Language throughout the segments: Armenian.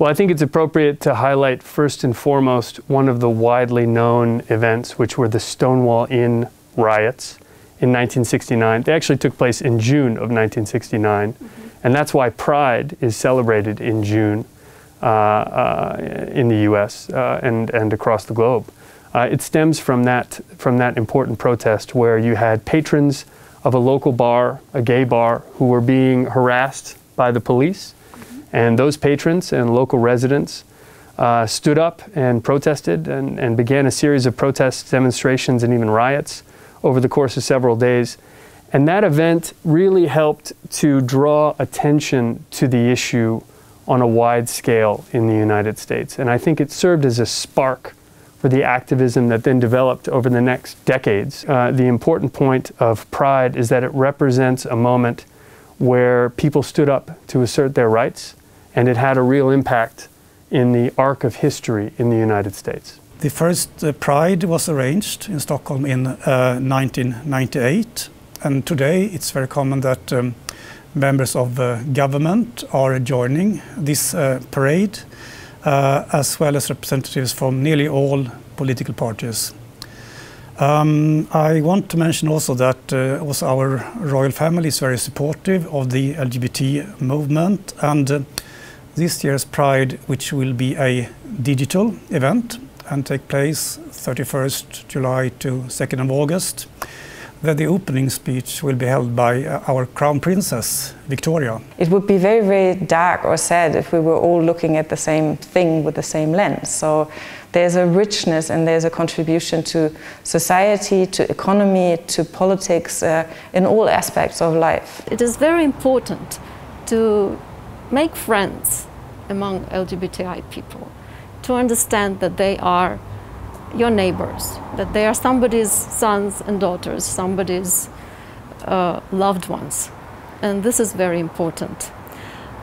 Well, I think it's appropriate to highlight first and foremost one of the widely known events, which were the Stonewall Inn riots in 1969. They actually took place in June of 1969, mm-hmm. and that's why Pride is celebrated in June uh, uh, in the U.S. Uh, and and across the globe. Uh, it stems from that from that important protest where you had patrons of a local bar, a gay bar, who were being harassed by the police and those patrons and local residents uh, stood up and protested and, and, began a series of protests, demonstrations, and even riots over the course of several days. And that event really helped to draw attention to the issue on a wide scale in the United States. And I think it served as a spark for the activism that then developed over the next decades. Uh, the important point of Pride is that it represents a moment where people stood up to assert their rights and it had a real impact in the arc of history in the United States. The first uh, Pride was arranged in Stockholm in uh, 1998, and today it's very common that um, members of uh, government are joining this uh, parade, uh, as well as representatives from nearly all political parties. Um, I want to mention also that uh, also our royal family is very supportive of the LGBT movement and uh, this year's Pride, which will be a digital event and take place 31st July to 2nd of August, where the opening speech will be held by uh, our Crown Princess, Victoria. It would be very, very dark or sad if we were all looking at the same thing with the same lens. So there's a richness and there's a contribution to society, to economy, to politics, uh, in all aspects of life. It is very important to make friends among LGBTI people, to understand that they are your neighbors, that they are somebody's sons and daughters, somebody's uh, loved ones. And this is very important.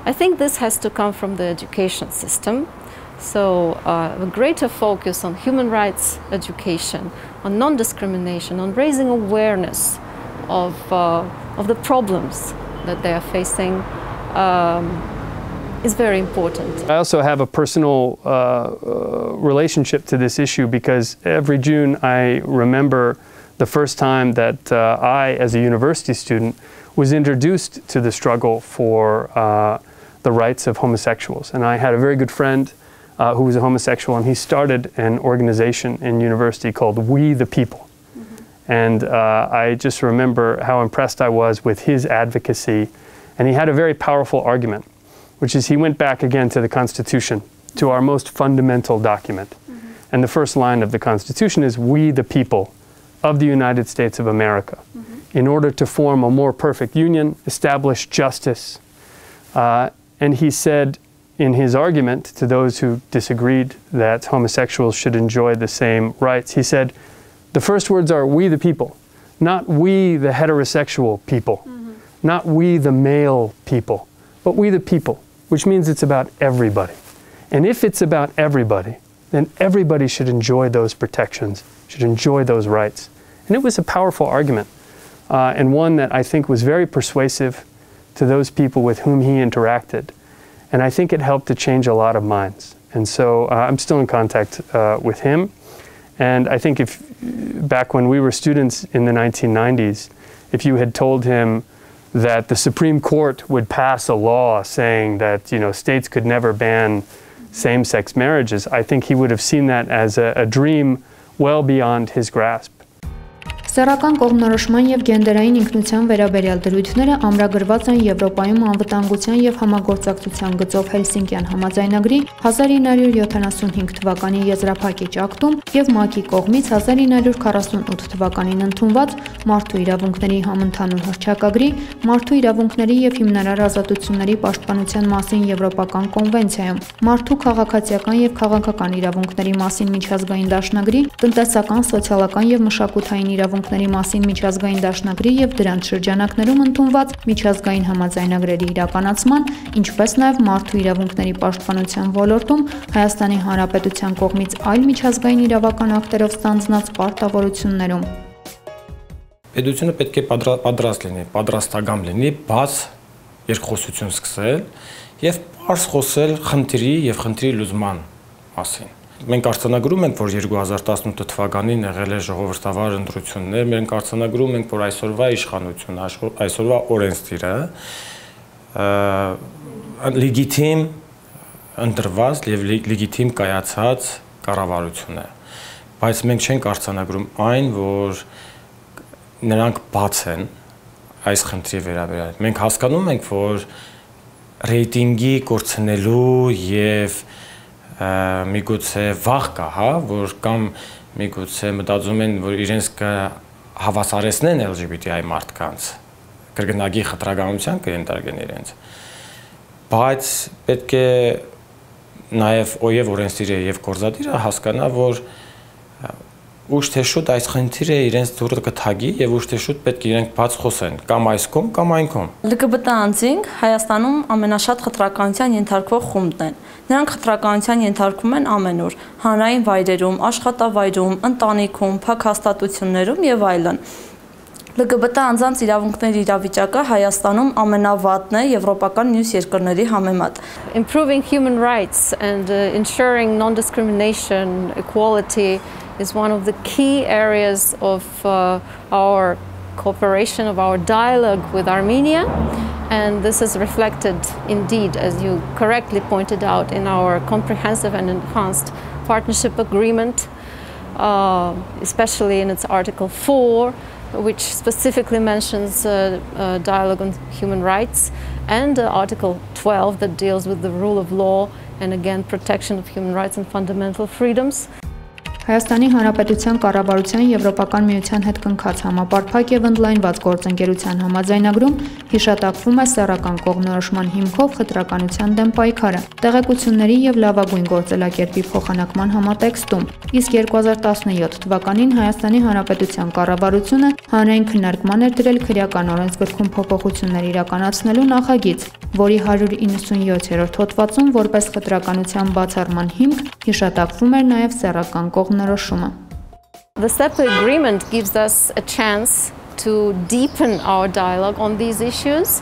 I think this has to come from the education system. So, uh, a greater focus on human rights education, on non discrimination, on raising awareness of, uh, of the problems that they are facing. Um, is very important. I also have a personal uh, uh, relationship to this issue because every June I remember the first time that uh, I, as a university student, was introduced to the struggle for uh, the rights of homosexuals. And I had a very good friend uh, who was a homosexual, and he started an organization in university called We the People. Mm-hmm. And uh, I just remember how impressed I was with his advocacy. And he had a very powerful argument which is he went back again to the Constitution, to our most fundamental document. Mm-hmm. And the first line of the Constitution is We, the people of the United States of America, mm-hmm. in order to form a more perfect union, establish justice. Uh, and he said in his argument to those who disagreed that homosexuals should enjoy the same rights, he said, the first words are we the people, not we the heterosexual people, mm-hmm. not we the male people, but we the people which means it's about everybody. And if it's about everybody, then everybody should enjoy those protections, should enjoy those rights. And it was a powerful argument, uh, and one that I think was very persuasive to those people with whom he interacted. And I think it helped to change a lot of minds. And so uh, I'm still in contact uh, with him. And I think if back when we were students in the 1990s, if you had told him, that the Supreme Court would pass a law saying that you know states could never ban same-sex marriages, I think he would have seen that as a, a dream well beyond his grasp. Սեռական կողմնորոշման եւ գենդերային ինքնության վերաբերյալ դրույթները ամրագրված են Եվրոպայում անվտանգության եւ համագործակցության գծով Հելսինկյան համաձայնագրի 1975 թվականի եզրափակիչ ակտում եւ ՄԱԿ-ի կողմից 1948 թվականին ընդունված Մարդու իրավունքների համընդհանուր հռչակագրի Մարդու իրավունքների եւ հիմնարար ազատությունների պաշտպանության մասին Եվրոպական կոնվենցիայում, Մարդու քաղաքացիական եւ քաղաքական իրավունքների մասին միջազգային դաշնագրի, տնտեսական, սոցիալական եւ մշակութային իրավունք իրավունքների մասին միջազգային դաշնագրի եւ դրանց շրջանակներում ընդունված միջազգային համաձայնագրերի իրականացման, ինչպես նաեւ մարդու իրավունքների պաշտպանության ոլորտում Հայաստանի Հանրապետության կողմից այլ միջազգային իրավական ակտերով ստանձնած պարտավորություններում։ Պետությունը պետք է պատրաստ լինի, պատրաստական լինի բաց երկխոսություն սկսել եւ པարս խոսել խնդրի եւ խնդրի լուծման մասին։ Մենք արձանագրում ենք, որ 2018 թվականին եղել է ժողովրդավար ընտրություններ, մենք արձանագրում ենք, որ այսօրվա իշխանությունը, այսօրվա օրենսդիրը լեգիտիմ ընտրված եւ լեգիտիմ կայացած կառավարություն է բայց մենք չենք արձանագրում այն, որ նրանք բաց են այս խնդրի վերաբերյալ։ Մենք հասկանում ենք, որ ռեյտինգի կորցնելու եւ միգուցե վախ կա, հա, որ կամ միգուցե մտածում են, որ իրենց կհավասարեցնեն LGBTI մարդկանց, կրկնակի խտրականության կենտարկեն իրենց։ Բայց պետք է նաև օև օրենսդիրը եւ գործադիրը հասկանա, որ ուշ թե շուտ այս խնդիրը իրենց դուրը կթագի եւ ուշ թե շուտ պետք է իրենք բաց խոսեն կամ այս կողմ կամ այն կողմ։ ԼԳԲՏ անձինք Հայաստանում ամենաշատ խտրականության ենթարկվող խումբն են։ Նրանք խտրականության ենթարկվում են ամենուր՝ հանրային վայրերում, աշխատավայրում, ընտանիքում, փակ հաստատություններում եւ այլն։ ԼԳԲՏ անձանց իրավունքների իրավիճակը Հայաստանում ամենավատն է եվրոպական մյուս երկրների համեմատ։ Improving human rights and uh, ensuring non-discrimination, equality is one of the key areas of uh, our cooperation, of our dialogue with Armenia. And this is reflected indeed, as you correctly pointed out, in our comprehensive and enhanced partnership agreement, uh, especially in its Article 4, which specifically mentions uh, uh, dialogue on human rights, and uh, Article 12 that deals with the rule of law and again protection of human rights and fundamental freedoms. Հայաստանի Հանրապետության կառավարության Եվրոպական միության հետ կնքած համապարփակ եւ ընդլայնված գործընկերության համաձայնագրում հիշատակվում է սեռական կողմնորոշման հիմքով խտրականության դեմ պայքարը, տեղեկությունների եւ լավագույն գործելակերպի փոխանակման համատեքստում։ Իսկ 2017 թվականին Հայաստանի Հանրապետության կառավարությունը հանրային քննարկման էր դրել քրեական օրենսգրքում փոփոխություններ իրականացնելու նախագիծ, որի 197-րդ հոդվածում որպես խտրականության բացառման հիմք հիշատակվում էր նաև սեռական шума. The SEPA agreement gives us a chance to deepen our dialogue on these issues.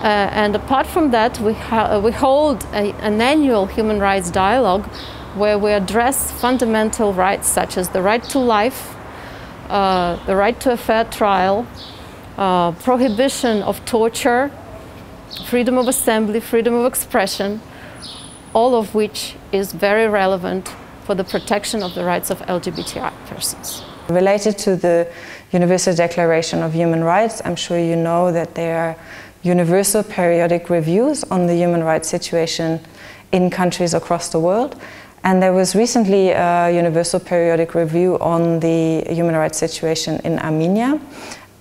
Uh, and apart from that, we, uh, we hold a, an annual human rights dialogue where we address fundamental rights such as the right to life, uh, the right to a fair trial, uh, prohibition of torture, freedom of assembly, freedom of expression, all of which is very relevant for the protection of the rights of LGBTI persons. Related to the Universal Declaration of Human Rights, I'm sure you know that there are universal periodic reviews on the human rights situation in countries across the world. And there was recently a universal periodic review on the human rights situation in Armenia.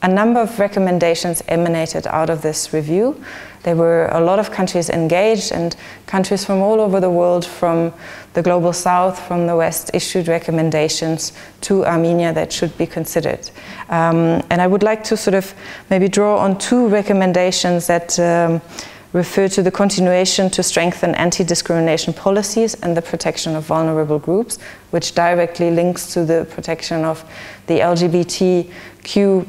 A number of recommendations emanated out of this review. There were a lot of countries engaged, and countries from all over the world, from the global south, from the west, issued recommendations to Armenia that should be considered. Um, and I would like to sort of maybe draw on two recommendations that. Um, refer to the continuation to strengthen anti-discrimination policies and the protection of vulnerable groups, which directly links to the protection of the LGBTQ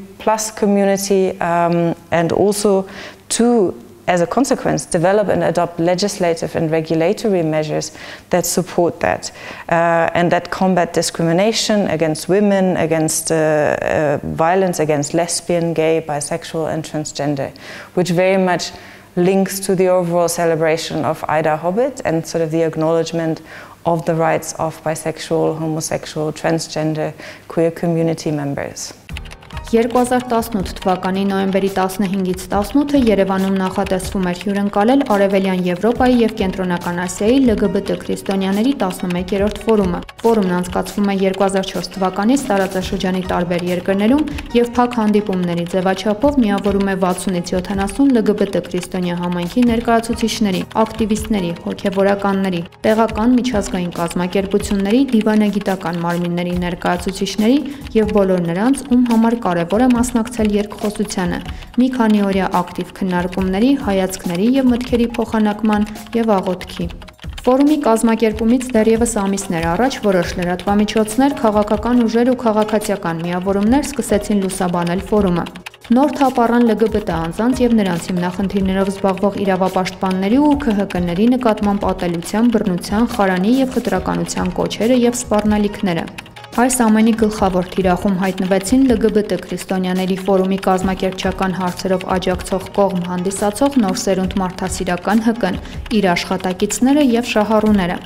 community um, and also to as a consequence, develop and adopt legislative and regulatory measures that support that uh, and that combat discrimination against women, against uh, uh, violence against lesbian, gay, bisexual, and transgender, which very much links to the overall celebration of Ida Hobbit and sort of the acknowledgement of the rights of bisexual, homosexual, transgender, queer community members. 2018 թվականի նոյեմբերի 15-ից 18-ը Երևանում նախատեսվում էր հյուրընկալել Արևելյան Եվրոպայի եւ Կենտրոնական Ասիայի ԼԳԲՏ քրիստոնյաների 11-րդ ֆորումը։ Ֆորումն անցկացվում է 2004 թվականից տարածաշրջանի տարբեր երկրներում եւ փակ հանդիպումների ձևաչափով միավորում է 60-ից 70 ԼԳԲՏ քրիստոնյա համայնքի ներկայացուցիչների, ակտիվիստների, հոգեվորականների, տեղական միջազգային կազմակերպությունների, դիվանագիտական մարմինների ներկայացուցիչների եւ բոլոր նրանց, ում համար կարևոր է մասնակցել երկխոսությանը, մի քանի օրյա ակտիվ քննարկումների, հայացքների եւ մտքերի փոխանակման եւ աղոթքի։ Ֆորումի կազմակերպումից դեռևս ամիսներ առաջ որոշ լրատվամիջոցներ, քաղաքական ուժեր ու քաղաքացիական միավորումներ սկսեցին լուսաբանել ֆորումը։ Նոր թափ առան ԼԳԲՏ անձանց եւ նրանց հիմնախնդիրներով զբաղվող իրավապաշտպանների ու ՔՀԿ-ների նկատմամբ ատելության, բռնության, խարանի եւ խտրականության կոչերը եւ սպառնալիքները։ Այս ամենի գլխավոր թիրախում հայտնվեցին ԼԳԲՏ քրիստոնյաների ֆորումի կազմակերպչական հարցերով աջակցող կողմ հանդիսացող նոր սերունդ մարդասիրական ՀԿ-ն, իր աշխատակիցները եւ շահառուները։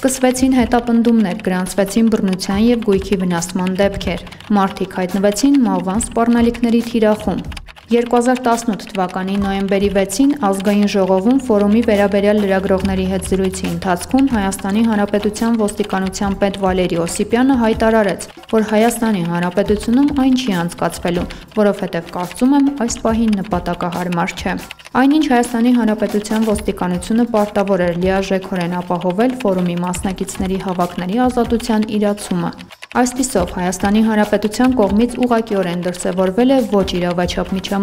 Սկսվեցին հետապնդումներ, գրանցվեցին բռնության եւ գույքի վնասման դեպքեր։ Մարդիկ հայտնվեցին մահվան սպառնալիքների թիրախում։ 2018 թվականի նոյեմբերի 6-ին ազգային ժողովում ֆորումի վերաբերյալ լրագրողների հետ զրույցի ընթացքում Հայաստանի Հանրապետության ոստիկանության պետ Վալերի Օսիպյանը հայտարարեց, որ Հայաստանի Հանրապետությունում այն չի անցկացվելու, որովհետև կարծում եմ այս պահին նպատակահարմար չէ։ Այնինչ Հայաստանի Հանրապետության ոստիկանությունը պարտավոր էր լիարժեքորեն ապահովել ֆորումի մասնակիցների հավաքների ազատության իրացումը։ Այսպիսով Հայաստանի Հանրապետության կողմից ուղղակիորեն դրսևորվել է ոչ իրավաչափ միջամտություն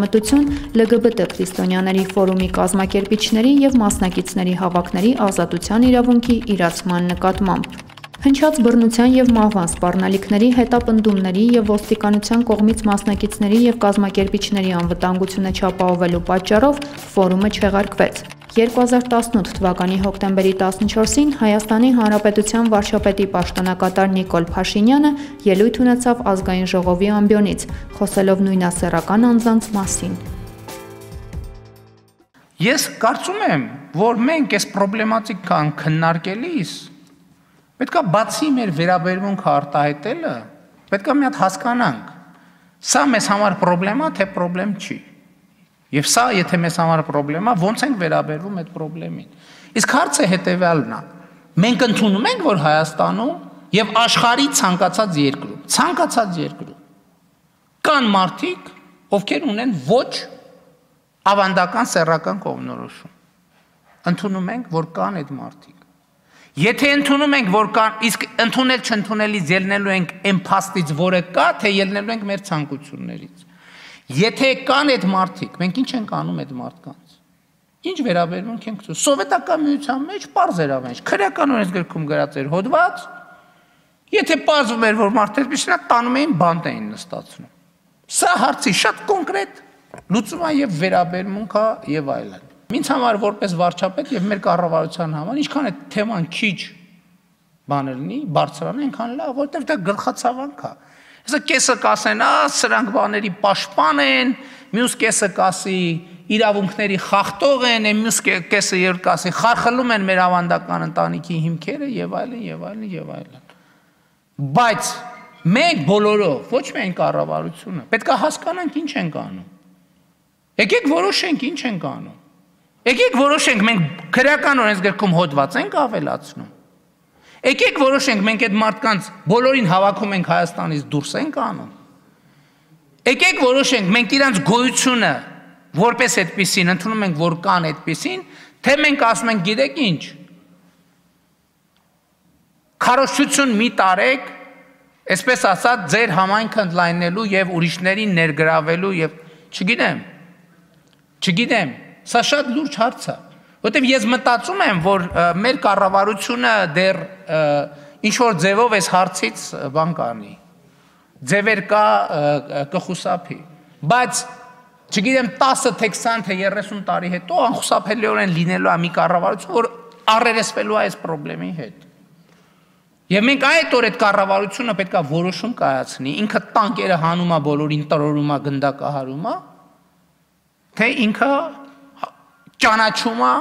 ԼԳԲՏ քրիստոնյաների ֆորումի կազմակերպիչների եւ մասնակիցների հավաքների ազատության իրավունքի իրացման նկատմամբ։ Հնչած բռնության եւ մահվան սպառնալիքների հետապնդումների եւ ոստիկանության կողմից մասնակիցների եւ կազմակերպիչների անվտանգությունը չապահովելու պատճառով ֆորումը չեղարկվեց։ 2018 թվականի հոկտեմբերի 14-ին Հայաստանի Հանրապետության վարչապետի պաշտոնակատար Նիկոլ Փաշինյանը ելույթ ունեցավ ազգային ժողովի ամբիոնից, խոսելով նույնասեռական անձանց մասին։ Ես կարծում եմ, որ մենք այս պրոբլեմատիկան քննարկելիս պետքա բացի մեր վերաբերմունքը արտահայտելը, պետքա մի հատ հասկանանք։ Սա մեզ համար պրոբլեմա, թե պրոբլեմ չի։ Եվ սա, եթե մեզ համար խնդրեմա, ո՞նց ենք վերաբերվում այդ խնդրեմին։ Իսկ հարցը հետեւյալն է։ Մենք ընդունում ենք, որ Հայաստանում եւ աշխարհի ցանկացած երկրում, ցանկացած երկրում կան մարդիկ, ովքեր ունեն ոչ ավանդական սեռական կողմնորոշում։ Ընդունում ենք, որ կան այդ մարդիկ։ Եթե ընդունում ենք, որ կան, իսկ ընդունել չընդունելից ելնելու ենք այն փաստից, որը կա, թե ելնելու ենք մեր ցանկություններից։ Եթե կան այդ մարդիկ, մենք ինչ ենք անում այդ մարդկանց։ Ինչ վերաբերմունք ենք ցույց։ Սովետական միության մեջ པարզ էր ավենջ, քրեական օրենսգրքում գրած էր հոդված։ Եթե պարզվում էր, որ մարդեր միշտ տանում էին բանտ էին նստացնում։ Սա հարցի շատ կոնկրետ լուծում է եւ վերաբերմունք է եւ այլն։ Մինչ համար որպես վարչապետ եւ մեր կառավարության համար, ինչքան է թեման քիչ բաներ լինի, բարձրանա, այնքան լավ, որտեղ դա գլխացավանք է։ Հեսա կեսը կասեն, «Ա, սրանք բաների պաշտպան են», մյուս կեսը կասի իրավունքների խախտող են, այն մյուս կեսը երբ կասի խարխլում են մեր ավանդական ընտանիքի հիմքերը եւ այլն եւ այլն եւ այլն։ Բայց մենք բոլորով, ոչ միայն կառավարությունը, պետք է հասկանանք ինչ ենք անում։ Եկեք որոշենք ինչ ենք անում։ Եկեք որոշենք մենք քրեական օրենսգրքում հոդված ենք ավելացնում Եկեք որոշենք մենք այդ մարդկանց բոլորին հավաքում ենք Հայաստանից դուրս ենք անում։ Եկեք որոշենք մենք իրանց գոյությունը որպես այդպեսին ընդունում ենք որ կան այդպեսին, թե մենք ասում ենք գիտեք ինչ։ Քարոշչություն մի տարեք, այսպես ասած, ձեր համայնքը ընդլայնելու եւ ուրիշներին ներգրավելու եւ չգիտեմ։ Չգիտեմ, սա շատ լուրջ հարց է։ Որտեվ ես մտածում եմ, որ մեր կառավարությունը դեռ ինչ որ ձևով այս հարցից բան կանի։ Ձևեր կա կխուսափի։ Բայց չգիտեմ 10 թե 20 թե 30 տարի հետո անխուսափելիորեն լինելու է մի կառավարություն, որ առերեսվելու է այս խնդրի հետ։ Եվ մենք այդ օր այդ կառավարությունը պետքա որոշում կայացնի, ինքը տանկերը հանում է բոլորին տրորում է գնդակահարում է, թե ինքը ճանաչում է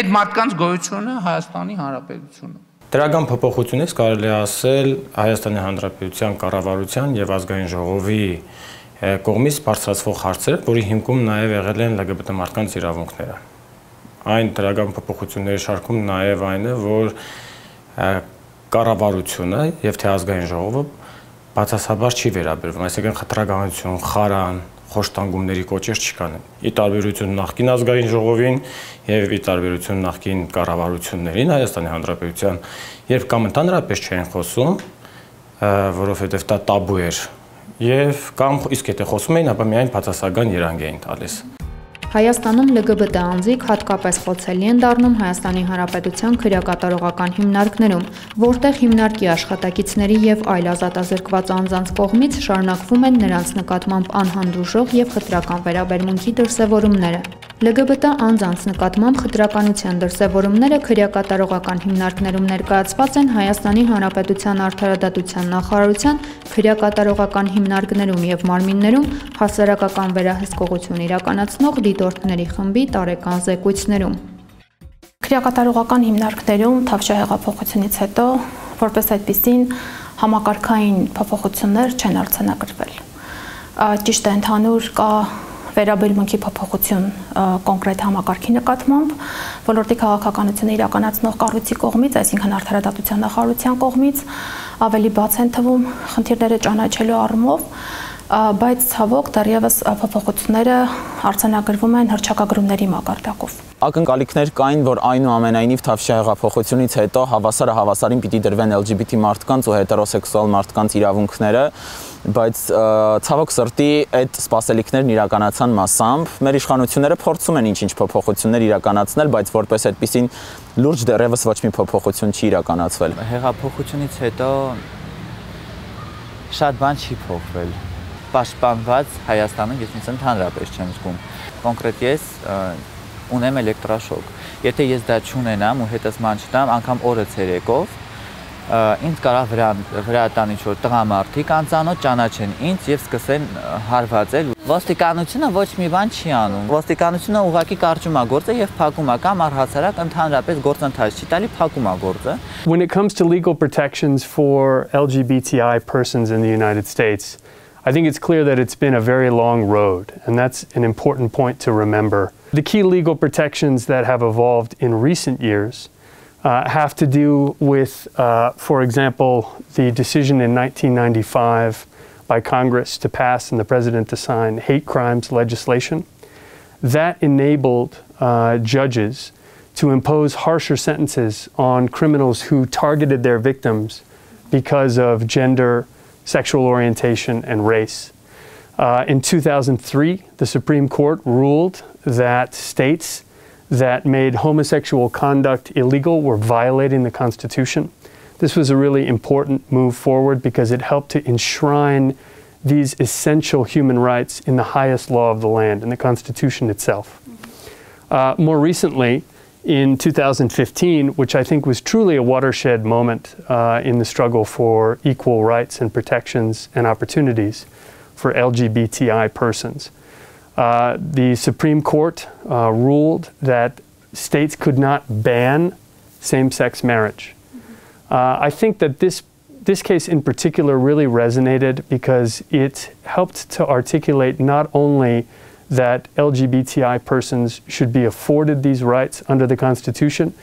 այդ մարդկանց գոյությունը Հայաստանի Հանրապետությունում։ Դրական փոփոխությունից կարելի է ասել Հայաստանի Հանրապետության կառավարության եւ ազգային ժողովի կողմից բարձրացվող հարցեր, որի հիմքում նաև եղել են LGBT մարդկանց իրավունքները։ Այն դրական փոփոխությունների շարքում նաև այն է, որ կառավարությունը եւ թե ազգային ժողովը բացասաբար չի վերաբերվում, այսինքն խտրականություն, խարան, խոշտանգումների կոչեր չկան։ Ի տարբերություն նախկին ազգային ժողովին եւ ի տարբերություն նախկին կառավարություններին Հայաստանի Հանրապետության, երբ կամ ընդհանրապես չէին խոսում, որովհետեւ դա տաբու էր, եւ կամ իսկ եթե խոսում էին, ապա միայն բացասական երանգ էին տալիս։ Հայաստանում LGBT անձիկ հատկապես խոցելի են դառնում Հայաստանի Հանրապետության քրեակատարողական հիմնարկներում, որտեղ հիմնարկի աշխատակիցների եւ այլ ազատազրկված անձանց կողմից շարունակվում են նրանց նկատմամբ անհանդուրժող եւ խտրական վերաբերմունքի դրսեւորումները։ LGBT անձանց նկատմամբ խտրականության դրսևորումները քրեակատարողական հիմնարկներում ներկայացված են Հայաստանի Հանրապետության Արդարադատության նախարարության քրեակատարողական հիմնարկներում եւ մարմիններում հասարակական վերահսկողություն իրականացնող դիտորդների խմբի տարեկան զեկույցներում։ Քրեակատարողական հիմնարկներում Թավշյա հեղափոխությունից հետո որպես այդպեսին համակարգային փոփոխություններ չեն արձանագրվել։ Ճիշտ է, ընդհանուր կա վերաբերմունքի փոփոխություն կոնկրետ համակարգի նկատմամբ ոլորտի քաղաքականությունը իրականացնող կառույցի կողմից, այսինքն արդարադատության նախարարության կողմից ավելի բաց են թվում խնդիրները ճանաչելու առումով, բայց ցավոք դեռևս փոփոխությունները արձանագրվում են հրճակագրումների մակարդակով։ Ակնկալիքներ կային, որ այնուամենայնիվ Թավշյա հեղափոխությունից հետո հավասարը հավասարին պիտի դրվեն LGBT մարդկանց ու հետերոսեքսուալ մարդկանց իրավունքները, բայց ցավոք սրտի այդ սպասելիքներն իրականացան massամբ։ Մեր իշխանությունները փորձում են ինչ-ինչ փոփոխություններ իրականացնել, բայց որպես այդպեսին լուրջ դեռևս ոչ մի փոփոխություն չի իրականացվել։ Հեղափոխությունից հետո շատ բան չի փոխվել։ Պաշտպանված Հայաստանում ես ինձ ընդհանրապես չեմ զգում։ Կոնկրետ ես ունեմ էլեկտրաշոկ։ Եթե ես դա չունենամ ու հետս ման չտամ, անգամ օրը ցերեկով ինձ կարա վրա վրա տան ինչ որ տղամարդիկ անծանոթ ճանաչեն ինձ եւ սկսեն հարվածել ոստիկանությունը ոչ մի բան չի անում ոստիկանությունը ուղակի կարճում է գործը եւ փակում է կամ առհասարակ ընդհանրապես գործընթաց չի տալի փակում է գործը When it comes to legal protections for LGBTI persons in the United States I think it's clear that it's been a very long road, and that's an important point to remember. The key legal protections that have evolved in recent years uh, have to do with, uh, for example, the decision in 1995 by Congress to pass and the president to sign hate crimes legislation. That enabled uh, judges to impose harsher sentences on criminals who targeted their victims because of gender, sexual orientation, and race. Uh, in 2003, the Supreme Court ruled that states that made homosexual conduct illegal were violating the Constitution. This was a really important move forward because it helped to enshrine these essential human rights in the highest law of the land, in the Constitution itself. Uh, more recently, in 2015, which I think was truly a watershed moment uh, in the struggle for equal rights and protections and opportunities for LGBTI persons. Uh, the Supreme Court uh, ruled that states could not ban same sex marriage. Uh, I think that this, this case in particular really resonated because it helped to articulate not only that LGBTI persons should be afforded these rights under the Constitution,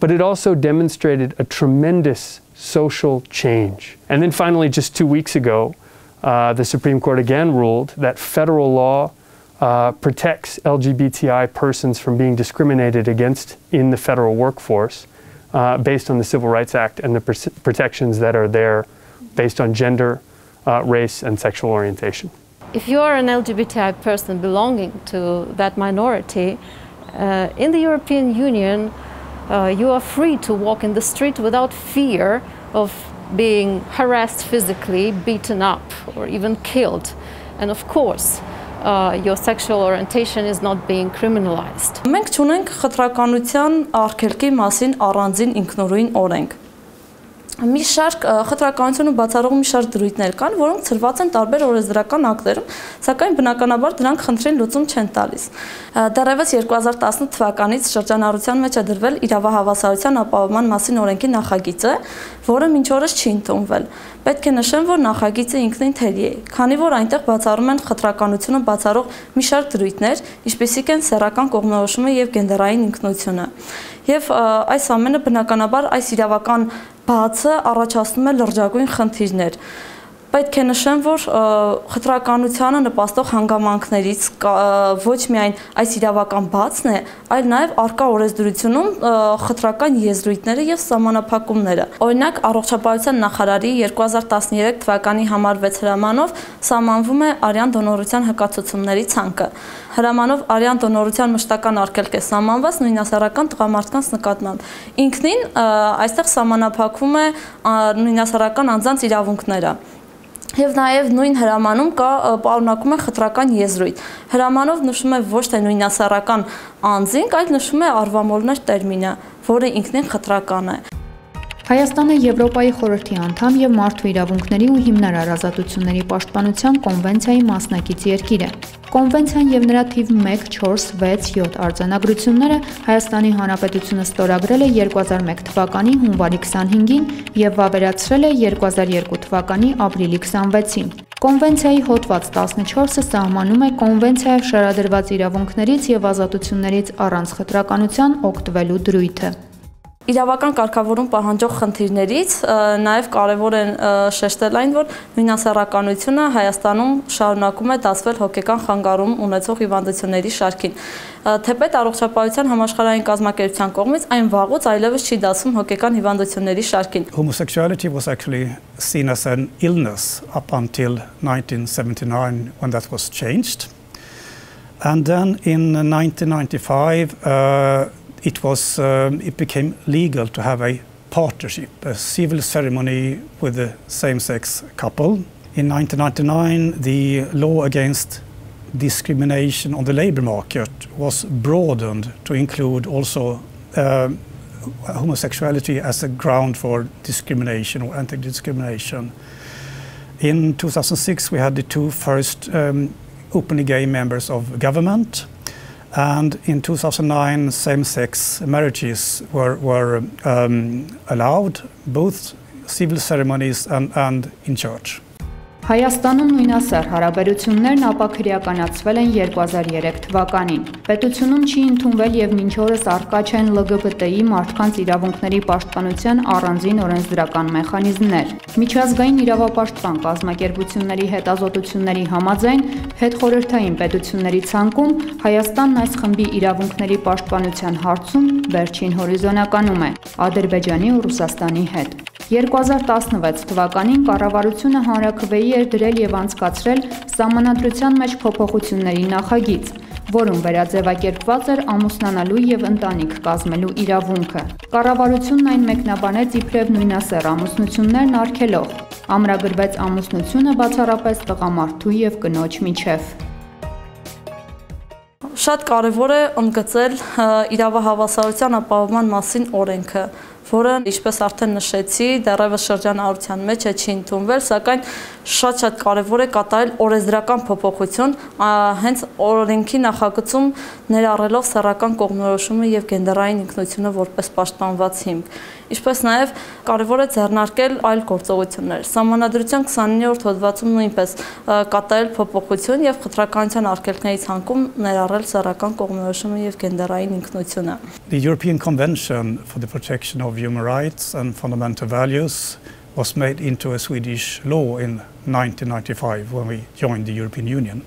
but it also demonstrated a tremendous social change. And then finally, just two weeks ago, uh, the Supreme Court again ruled that federal law uh, protects LGBTI persons from being discriminated against in the federal workforce uh, based on the Civil Rights Act and the pr- protections that are there based on gender, uh, race, and sexual orientation If you are an LGBTI person belonging to that minority, uh, in the European Union, uh, you are free to walk in the street without fear of being harassed physically, beaten up, or even killed. And of course, uh, your sexual orientation is not being criminalized. Մենք ունենք խտրականության արգելքի մասին առանձին ինքնուրույն օրենք։ մի շարք խտրականություն ու բացառող մի շարք դրույթներ կան, որոնք ծրված են տարբեր օրենսդրական ակտերում, սակայն բնականաբար դրանք խնդրին լուծում չեն տալիս։ Դեռևս 2018 թվականից շրջանառության մեջ է դրվել իրավահավասարության ապահովման մասին օրենքի նախագիծը, որը մինչ օրս չի ընդունվել։ Պետք է նշեմ, որ նախագիծը ինքնին թերի է, քանի որ այնտեղ բացառում են խտրականությունը բացառող մի շարք դրույթներ, ինչպիսիք են սեռական կողմնորոշումը եւ գենդերային ինքնությունը։ Եվ այս ամենը բնականաբար այս իրավական բացը առաջացնում է լրջագույն խնդիրներ։ Պետք է նշեմ, որ խտրականությանը նպաստող հանգամանքներից ոչ միայն այս իրավական բացն է, այլ նաև արկա օրենսդրությունում խտրական եզրույթները եւ սահմանափակումները։ Օրինակ, առողջապահության նախարարի 2013 թվականի համար 6 հրամանով սահմանվում է արյան դոնորության հկացությունների ցանկը։ Հրամանով արյան դոնորության մշտական արգելք է սահմանված նույնասեռական տղամարդկանց նկատմամբ։ Ինքնին այստեղ սահմանափակվում է նույնասեռական անձանց իրավունքները։ Եվ նաև նույն հրամանում կա պարունակում է խտրական եզրույթ։ Հրամանով նշում է ոչ թե նույնասեռական անձինք, այլ նշում է արվամոլներ տերմինը, որը ինքնին խտրական է։ Հայաստանը Եվրոպայի խորհրդի անդամ եւ մարդու իրավունքների ու հիմնարար ազատությունների պաշտպանության կոնվենցիայի մասնակից երկիր է։ Կոնվենցիան եւ նրա թիվ 1, 4, 6, 7 արձանագրությունները Հայաստանի Հանրապետությունը ստորագրել է 2001 թվականի հունվարի 25-ին եւ վավերացրել է 2002 թվականի ապրիլի 26-ին։ Կոնվենցիայի հոդված 14-ը սահմանում է կոնվենցիայով շարադրված իրավունքներից եւ ազատություններից առանց խտրականության օգտվելու դրույթը։ Իրավական կարգավորում պահանջող խնդիրներից նաև կարևոր են շեշտել այն, որ նույնասեռականությունը Հայաստանում շարունակում է դասվել հոգեկան խանգարում ունեցող հիվանդությունների շարքին։ Թեպետ առողջապահության համաշխարհային կազմակերպության կողմից այն վաղուց այլևս չի դասում հոգեկան հիվանդությունների շարքին։ Homosexuality was actually seen as an illness up until 1979 when that was changed. And then in 1995 uh, it was um, it became legal to have a partnership, a civil ceremony with a same-sex couple. In 1999, the law against discrimination on the labor market was broadened to include also uh, homosexuality as a ground for discrimination or anti-discrimination. In 2006, we had the two first um, openly gay members of government, and in 2009, same-sex marriages were, were um, allowed, both civil ceremonies and, and in church. Հայաստանում նույնասեռ հարաբերություններն ապաքրեականացվել են 2003 թվականին։ Պետությունում չի ընդունվել եւ մինչ օրս արկա չեն ԼԳԲՏ-ի մարդկանց իրավունքների պաշտպանության առանձին օրենսդրական մեխանիզմներ։ Միջազգային իրավապաշտպան կազմակերպությունների հետազոտությունների համաձայն հետխորհրդային պետությունների ցանկում Հայաստանն այս խմբի իրավունքների պաշտպանության հարցում վերջին հորիզոնականում է Ադրբեջանի ու Ռուսաստանի հետ։ 2016 թվականին կառավարությունը հանրաքվեի էր դրել եւ անցկացրել սահմանադրության մեջ փոփոխությունների նախագիծ, որում վերաձևակերպված էր ամուսնանալու եւ ընտանիք կազմելու իրավունքը։ Կառավարությունն այն մեկնաբանեց իբրև նույնասեռ ամուսնություններն արգելող, ամրագրվեց ամուսնությունը բացառապես տղամարդու եւ կնոջ միջև։ Շատ կարևոր է ընդգծել իրավահավասարության ապահովման մասին օրենքը, որը ինչպես արդեն նշեցի, դեռևս շրջանառության մեջ է չի ընդունվել, սակայն շատ-շատ կարևոր է կատարել օրենսդրական փոփոխություն, հենց օրենքի նախագծում ներառելով սեռական կողմնորոշումը եւ գենդերային ինքնությունը որպես պաշտպանված հիմք ինչպես նաև կարևոր է ձեռնարկել այլ գործողություններ։ Սահմանադրության 29-րդ հոդվածում նույնպես կատարել փոփոխություն եւ խտրականության արգելքների ցանկում ներառել սեռական կողմնորոշումը եւ գենդերային ինքնությունը։ The European Convention for the Protection of Human Rights and Fundamental Values was made into a Swedish law in 1995 when we joined the European Union.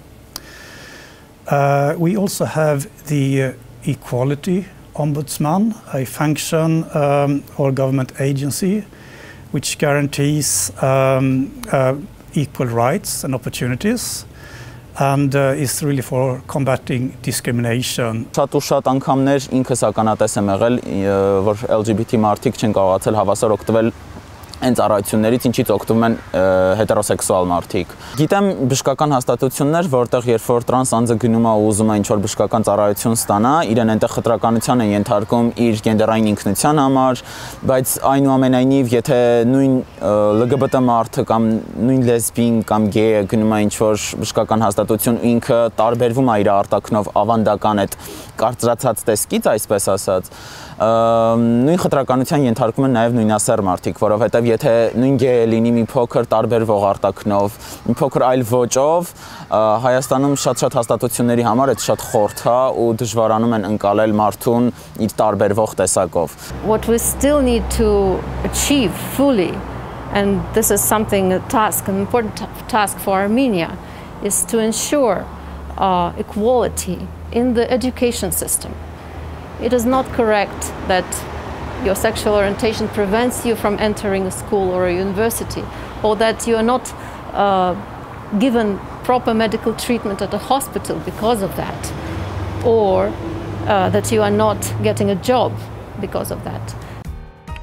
Uh, we also have the uh, Equality Ombudsman, a function um, or government agency which guarantees um, uh, equal rights and opportunities and uh, is really for combating discrimination. Շատ ու շատ անգամներ ինքս ականատես եմ եղել, որ LGBT մարդիկ չեն կարողացել հավասար օգտվել այն ծառայություններից, ինչից օգտվում են հետերոսեքսուալ մարդիկ։ Գիտեմ բժշկական հաստատություններ, որտեղ երբ որ տրանս անձը գնում է ու ուզում է ինչ-որ բժշկական ծառայություն ստանա, իրեն այնտեղ խտրականության են ենթարկում իր գենդերային ինքնության համար, բայց այնուամենայնիվ, եթե նույն LGBT մարդը կամ նույն լեսբին կամ գեյը գնում է ինչ-որ բժշկական հաստատություն, ինքը տարբերվում է իր արտաքնով ավանդական այդ կարծրացած տեսքից, այսպես ասած, նույն խտրականության ենթարկում են նաև նույնասեռ մարդիկ, որովհետև եթե նույն գեյը լինի մի փոքր տարբերվող արտակնով, մի փոքր այլ ոճով, Հայաստանում շատ-շատ հաստատությունների համար այդ շատ խորթ է ու դժվարանում են ընկալել մարդուն իր տարբերվող տեսակով։ What we still need to achieve fully and this is something, a task, an important task for Armenia, is to ensure uh, equality in the education system. It is not correct that your sexual orientation prevents you from entering a school or a university, or that you are not uh, given proper medical treatment at a hospital because of that, or uh, that you are not getting a job because of that.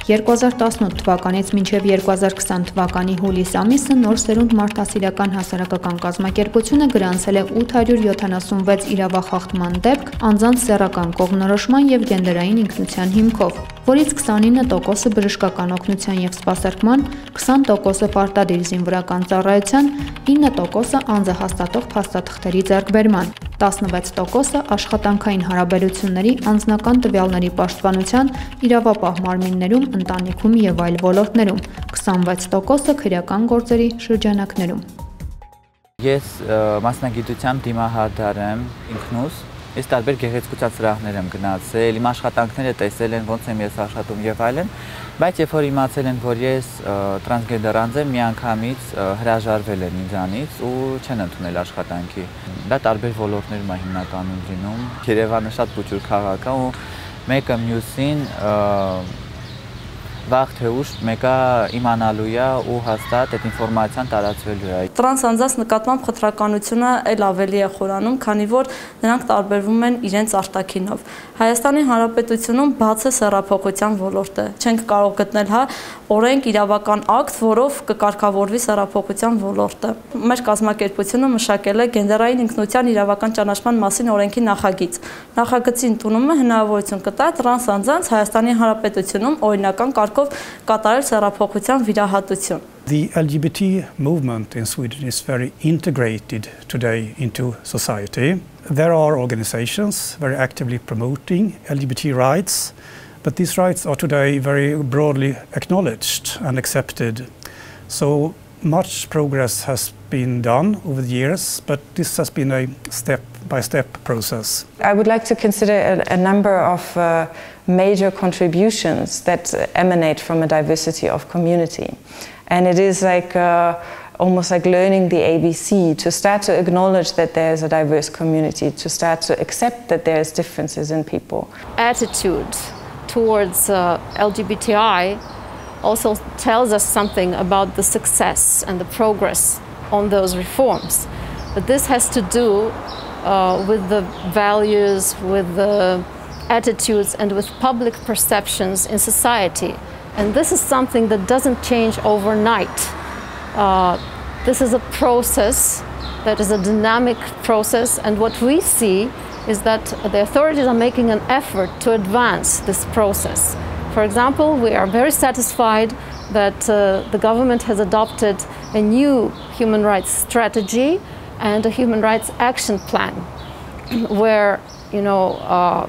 2018 թվականից մինչև 2020 թվականի հուլիս ամիսը նոր սերունդ մարդասիրական հասարակական կազմակերպությունը գրանցել է 876 իրավախախտման դեպք անձանց սեռական կողմնորոշման եւ գենդերային ինքնության հիմքով, որից 29%-ը բժշկական օգնության եւ սպասարկման, 20%-ը պարտադիր զինվորական ծառայության, 9%-ը անձահաստատող փաստաթղթերի ձեռքբերման, 16%-ը աշխատանքային հարաբերությունների անձնական տվյալների պաշտպանության, իրավապահ մարմիններում, ընտանիքում եւ այլ ոլորտներում, 26%-ը քրեական գործերի շրջանակներում։ Ես մասնագիտությամբ դիմահարդար եմ ինքնուս Ես տարբեր գեղեցկության սրահներ եմ գնացել, իմ աշխատանքները տեսել են, ոնց եմ ես աշխատում եւ այլն, բայց երբ որ իմացել են, որ ես տրանսգենդեր անձ եմ, միանգամից հրաժարվել են ինձանից ու չեն ընդունել աշխատանքի։ Դա տարբեր ոլորտներում է հիմնականում լինում։ Երևանը շատ փոքր քաղաք է ու մեկը մյուսին վաղ թե ուշ մեկը իմանալու է ու հաստատ այդ ինֆորմացիան տարածվելու է։ Տրանս անձանց նկատմամբ խտրականությունը ել ավելի է խորանում, քանի որ նրանք տարբերվում են իրենց արտաքինով։ Հայաստանի Հանրապետությունում բաց է սեռափոխության ոլորտը։ Չենք կարող գտնել հա օրենք իրավական ակտ, որով կկարգավորվի սեռափոխության ոլորտը։ Մեր կազմակերպությունը մշակել է գենդերային ինքնության իրավական ճանաչման մասին օրենքի նախագիծ։ Նախագծի ընդունումը հնարավորություն կտա տրանս անձանց Հայաստանի Հանրապետությունում օրինական կարգով կատարել սեռափոխության վիրահատություն։ The LGBT movement in Sweden is very integrated today into society. There are organizations very actively promoting LGBT rights But these rights are today very broadly acknowledged and accepted. So much progress has been done over the years, but this has been a step by step process. I would like to consider a, a number of uh, major contributions that emanate from a diversity of community. And it is like uh, almost like learning the ABC to start to acknowledge that there's a diverse community, to start to accept that there's differences in people. Attitude towards uh, LGBTI also tells us something about the success and the progress on those reforms. But this has to do uh, with the values, with the attitudes, and with public perceptions in society. And this is something that doesn't change overnight. Uh, this is a process that is a dynamic process, and what we see is that the authorities are making an effort to advance this process. For example, we are very satisfied that uh, the government has adopted a new human rights strategy and a human rights action plan where you know uh,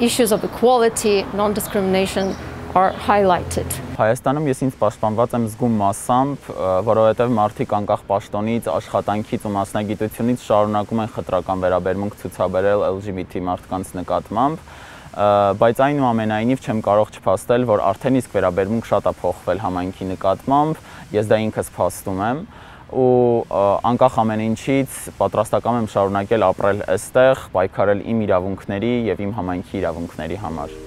issues of equality, non-discrimination are highlighted. Հայաստանում ես ինձ պաշտպանված եմ զգում massամբ, որովհետև մարդիկ անկախ պաշտոնից, աշխատանքից ու մասնագիտությունից շարունակում են խտրական վերաբերմունք ցուցաբերել LGBT մարդկանց նկատմամբ, բայց այնուամենայնիվ չեմ կարող չփաստել, որ արդեն իսկ վերաբերմունք շատ է փոխվել համայնքի նկատմամբ, ես դա ինքս փաստում եմ ու անկախ ամեն ինչից պատրաստական եմ շարունակել ապրել այստեղ, պայքարել իմ իրավունքների եւ իմ համայնքի իրավունքների համար։